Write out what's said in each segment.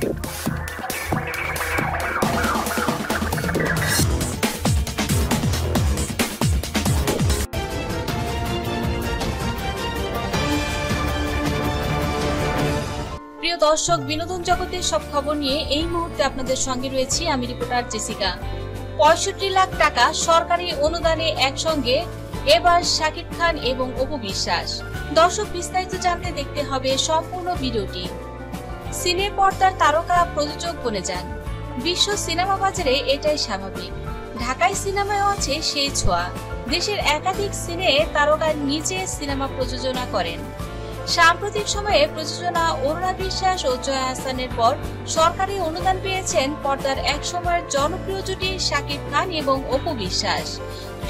প্রিয় দর্শক, বিনোদন জগতের সব খবর নিয়ে এই মুহূর্তে আপনাদের সঙ্গে রয়েছি আমি রিপোর্টার জেসিকা। পঁয়ষট্টি লাখ টাকা সরকারি অনুদানে একসঙ্গে এবার শাকিব খান এবং অপু বিশ্বাস। দর্শক, বিস্তারিত জানতে দেখতে হবে সম্পূর্ণ ভিডিওটি। সিনে পর্দার তারকা প্রযোজক বনে যান। বিশ্ব সিনেমা বাজারে এটাই স্বাভাবিক। ঢাকায় সিনেমায় আছে সেই ছোঁয়া। দেশের একাধিক সিনে তারকা নিজে সিনেমা প্রযোজনা করেন। সাম্প্রতিক সময়ে প্রযোজনা অরুণা বিশ্বাস ও জয়া হাসানের পর সরকারি অনুদান পেয়েছেন পর্দার এক সময়ের জনপ্রিয় জুটি শাকিব খান এবং অপু বিশ্বাস।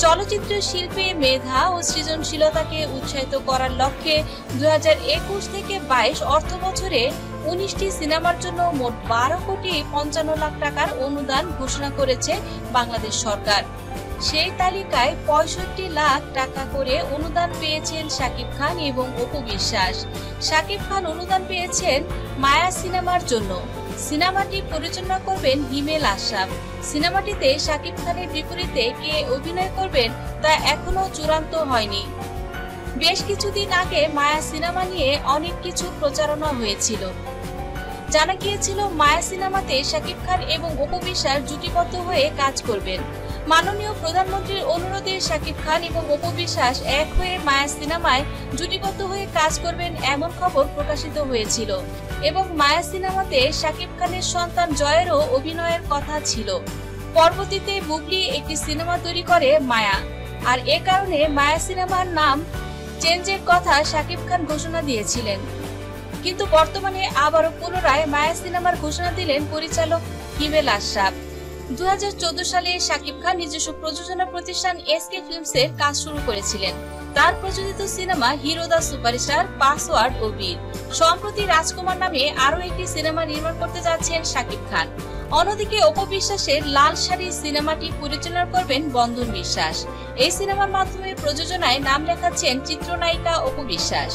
চলচ্চিত্র শিল্পে মেধা ও সৃজনশীলতাকে উৎসাহিত করার লক্ষ্যে দুই হাজার একুশ থেকে বাইশ অর্থ বছরে উনিশটি সিনেমার জন্য মোট বারো কোটি পঞ্চান্ন লাখ টাকার অনুদান ঘোষণা করেছে বাংলাদেশ সরকার। সেই তালিকায় পঁয়ষট্টি লাখ টাকা করে অনুদান পেয়েছেন শাকিব খান এবং অপু বিশ্বাস। শাকিব খান অনুদান পেয়েছেন মায়া সিনেমার জন্য। সিনেমাটি পরিচালনা করবেন হিমেল আশরাফ। সিনেমাটিতে শাকিব খানের বিপরীতে কে অভিনয় করবেন তা এখনও চূড়ান্ত হয়নি। বেশ কিছুদিন আগে মায়া সিনেমা নিয়ে অনেক কিছু প্রচারণা হয়েছিল। জানা গিয়েছিল, মায়া সিনেমাতে শাকিব খান এবং অপু বিশ্বাস জুটিবদ্ধ হয়ে কাজ করবেন। মাননীয় প্রধানমন্ত্রীর অনুরোধে শাকিব খান এবং অপু বিশ্বাস এক হয়ে মায়া সিনেমায় জুটিবদ্ধ হয়ে কাজ করবেন এমন খবর প্রকাশিত হয়েছিল। এবং মায়া সিনেমাতে শাকিব খানের সন্তান জয়েরও অভিনয়ের কথা ছিল। পরবর্তীতে বুবলি একটি সিনেমা তৈরি করে মায়া। আর এ কারণে মায়া সিনেমার নাম চেঞ্জের কথা শাকিব খান ঘোষণা দিয়েছিলেন। কিন্তু বর্তমানে আবারও পুনরায় মায়া সিনেমার ঘোষণা দিলেন পরিচালক হিমেল আশরাফ। দু হাজার চৌদ্দ সালে শাকিব খান নিজস্ব প্রযোজনা প্রতিষ্ঠান এসকে ফিল্মসের কাজ শুরু করেছিলেন। তার প্রযোজিত cinema hero the superstar, password ও বীর। সম্প্রতি রাজকুমার নামে আরও একটি সিনেমা নির্মাণ করতে যাচ্ছেন শাকিব খান। অন্যদিকে অপবিশ্বাসের লাল শাড়ি সিনেমাটি পরিচালনা করবেন বন্ধন বিশ্বাস। এই সিনেমার মাধ্যমে প্রযোজনায় নাম লেখাচ্ছেন চিত্রনায়িকা অপবিশ্বাস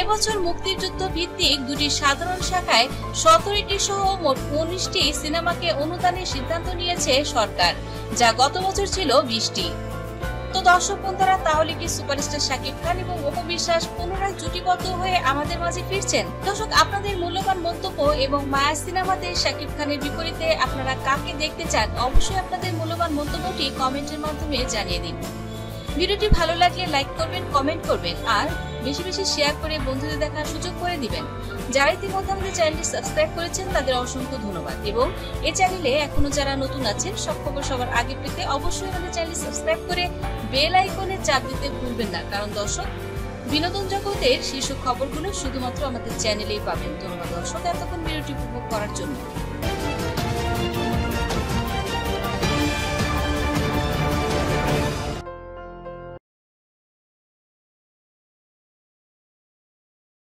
এবছর মুক্তিযুদ্ধ ভিত্তিক দুটি সাধারণ শাখায় সতেরোটি সহ মোট উনিশটি সিনেমাকে অনুদানের সিদ্ধান্ত নিয়েছে সরকার, যা গত বছর ছিল বিশটি। তো দর্শক বন্ধুরা তাহলে কি সুপারস্টার শাকিব খান এবং অপু বিশ্বাস পুনরায় জুটিবদ্ধ হয়ে আমাদের মাঝে ফিরছেন? দর্শক, আপনাদের মূল্যবান মন্তব্য এবং মায়া সিনেমাতে শাকিব খানের বিপরীতে আপনারা কাকে দেখতে চান? অবশ্যই আপনাদের মূল্যবান মন্তব্যটি কমেন্টের মাধ্যমে জানিয়ে দিন। ভিডিওটি ভালো লাগলে লাইক করবেন, কমেন্ট করবেন, আর বেশি বেশি শেয়ার করে বন্ধুদের দেখার সুযোগ করে দিবেন। যারা ইতিমধ্যে আমাদের চ্যানেলটি সাবস্ক্রাইব করেছেন, তাদের অসংখ্য ধন্যবাদ। এবং এই চ্যানেলে এখনও যারা নতুন আছেন, সব খবর সবার আগে পেতে অবশ্যই আমাদের চ্যানেলটি সাবস্ক্রাইব করে বেল আইকনে চাপ দিতে ভুলবেন না। কারণ দর্শক, বিনোদন জগতের শীর্ষ খবরগুলো শুধুমাত্র আমাদের চ্যানেলেই পাবেন। ধন্যবাদ দর্শক, এতক্ষণ ভিডিওটি উপভোগ করার জন্য।